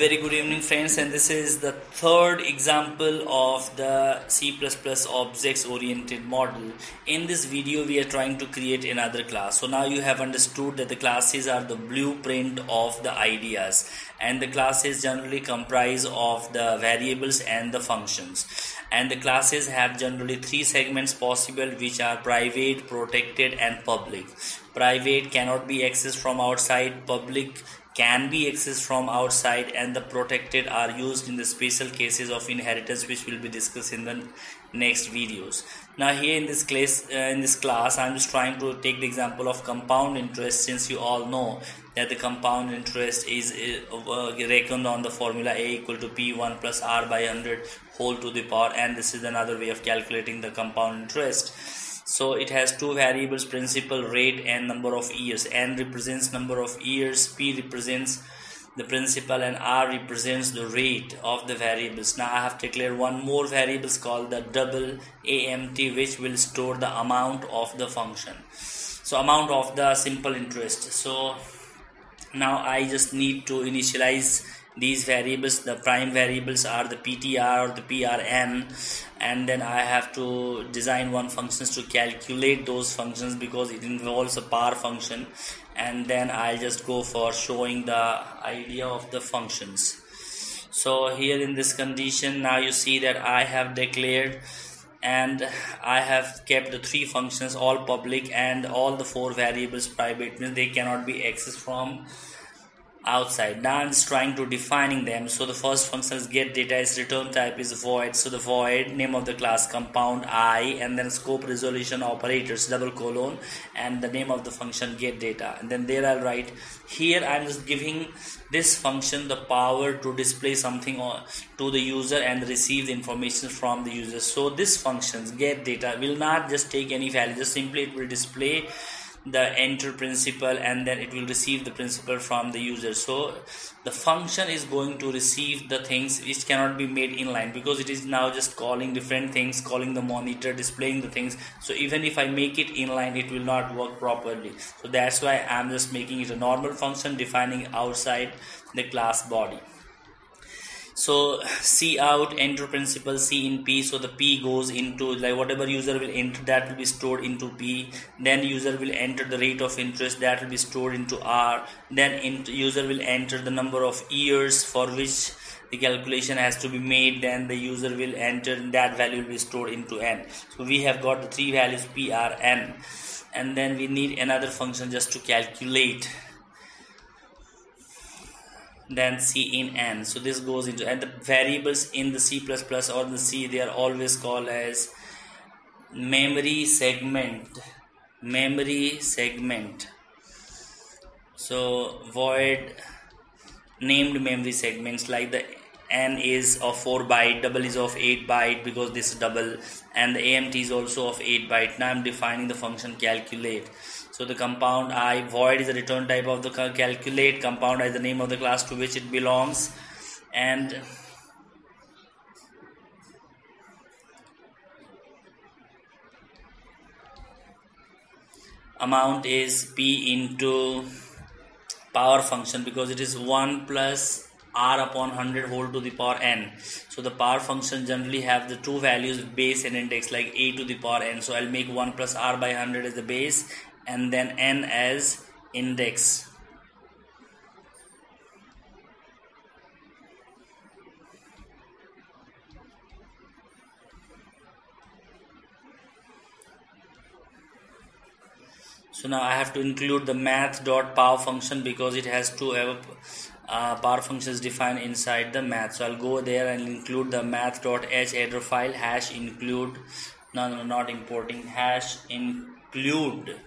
very good evening friends and this is the third example of the C++ objects oriented model. In this video we are trying to create another class. So now you have understood that the classes are the blueprint of the ideas and the classes generally comprise of the variables and the functions and the classes have generally three segments possible which are private, protected and public. Private cannot be accessed from outside, public can be accessed from outside and the protected are used in the special cases of inheritance which will be discussed in the next videos. Now here in this class uh, in this class i'm just trying to take the example of compound interest since you all know that the compound interest is uh, reckoned on the formula a equal to p1 plus r by 100 whole to the power and this is another way of calculating the compound interest so it has two variables principal rate and number of years. N represents number of years p represents the principal and r represents the rate of the variables. Now i have declared one more variable called the double amt which will store the amount of the function. So amount of the simple interest. So now i just need to initialize these variables the prime variables are the ptr or the prn and then i have to design one functions to calculate those functions because it involves a power function. And then i'll just go for showing the idea of the functions. So here in this condition now you see that i have declared and I have kept the three functions all public and all the four variables private. Means they cannot be accessed from outside. Now just trying to defining them. So the first function is get data is return type is void. So the void name of the class compound i and then scope resolution operators double colon and the name of the function get data. And then there i'll write here i'm just giving this function the power to display something to the user and receive the information from the user. So this functions get data will not just take any value just simply it will display the enter principal and then it will receive the principal from the user. So the function is going to receive the things which cannot be made inline because it is now just calling different things calling the monitor displaying the things. So even if i make it inline it will not work properly. So that's why i'm just making it a normal function defining outside the class body so c out enter principal c in p. So the p goes into like whatever user will enter that will be stored into p. Then user will enter the rate of interest that will be stored into r. Then user will enter the number of years for which the calculation has to be made. Then the user will enter that value will be stored into n. So we have got the three values p r n. And then we need another function just to calculate than c in n. So this goes into and the variables in the c++ or the c they are always called as memory segment memory segment. So void named memory segments like the n is of 4 byte double is of 8 byte because this is double and the amt is also of 8 byte. Now i'm defining the function calculate so the compound i void is the return type of the calculate compound is the name of the class to which it belongs. And amount is p into power function because it is 1 plus r upon 100 whole to the power n. So the power function generally have the two values base and index like a to the power n. So i'll make 1 plus r by 100 as the base and then n as index. So now I have to include the math dot power function because it has have uh, power functions defined inside the math. So I'll go there and include the math dot h header file hash include no no not importing hash include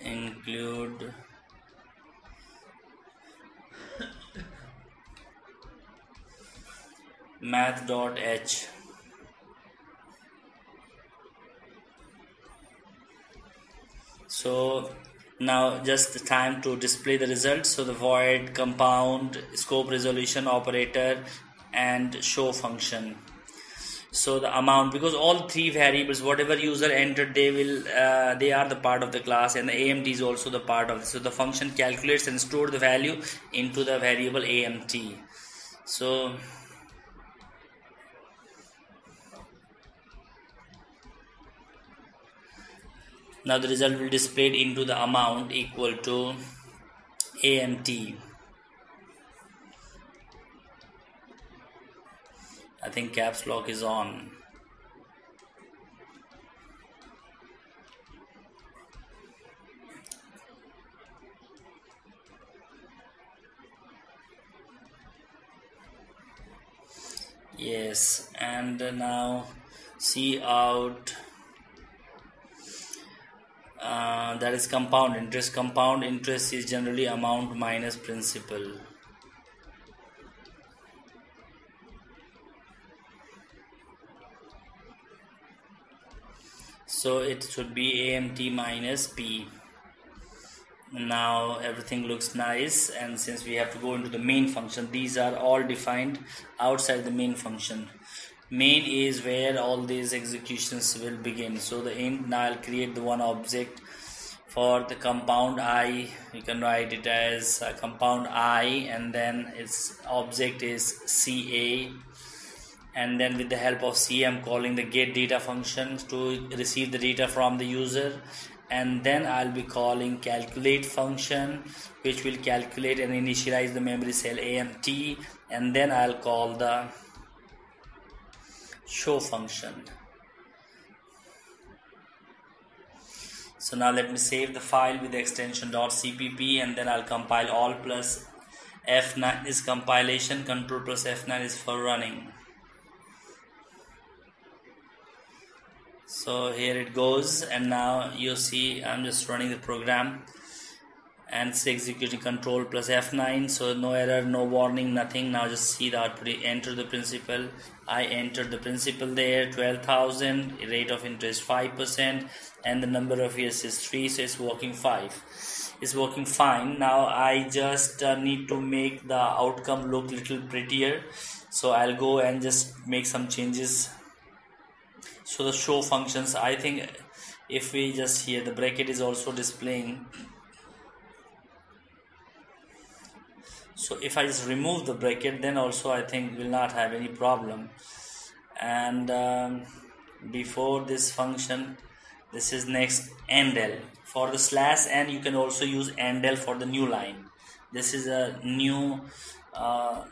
include math dot h. So now just the time to display the results so the void compound scope resolution operator and show function so the amount because all three variables whatever user entered they will uh, they are the part of the class and the amt is also the part of it. So the function calculates and store the value into the variable amt so now the result will displayed into the amount equal to AMT I think caps lock is on. Yes and now Cout uh, that is compound interest. Compound interest is generally amount minus principal so it should be amt minus p. Now everything looks nice and since we have to go into the main function these are all defined outside the main function. Main is where all these executions will begin. So the int now I'll create the one object for the compound i. You can write it as compound i and then its object is ca and then with the help of c i'm calling the get data function to receive the data from the user. And then I'll be calling calculate function which will calculate and initialize the memory cell AMT and then I'll call the show function. So now let me save the file with the extension .cpp and then I'll compile Alt plus F9 is compilation control plus F9 is for running so here it goes and now you see I'm just running the program and it's executing control plus F9 so no error no warning nothing. Now just see the output. Enter the principal. I entered the principal there 12,000 rate of interest 5% and the number of years is 3 so it's working 5 it's working fine. Now I just uh, need to make the outcome look little prettier. So I'll go and just make some changes so the show functions. I think if we just here the bracket is also displaying. So if I just remove the bracket then also I think will not have any problem. And um, before this function this is next endl for the slash n you can also use endl for the new line. This is a new uh,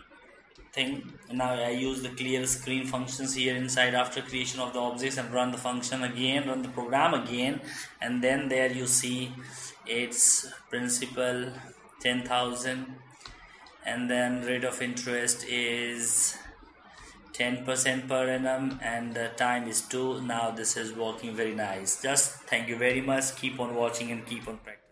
thing. Now I use the clear screen functions here inside after creation of the objects and run the function again run the program again and then there you see its principal 10,000 and then rate of interest is 10% per annum and the time is 2 now this is working very nice. Just thank you very much. Keep on watching and keep on practicing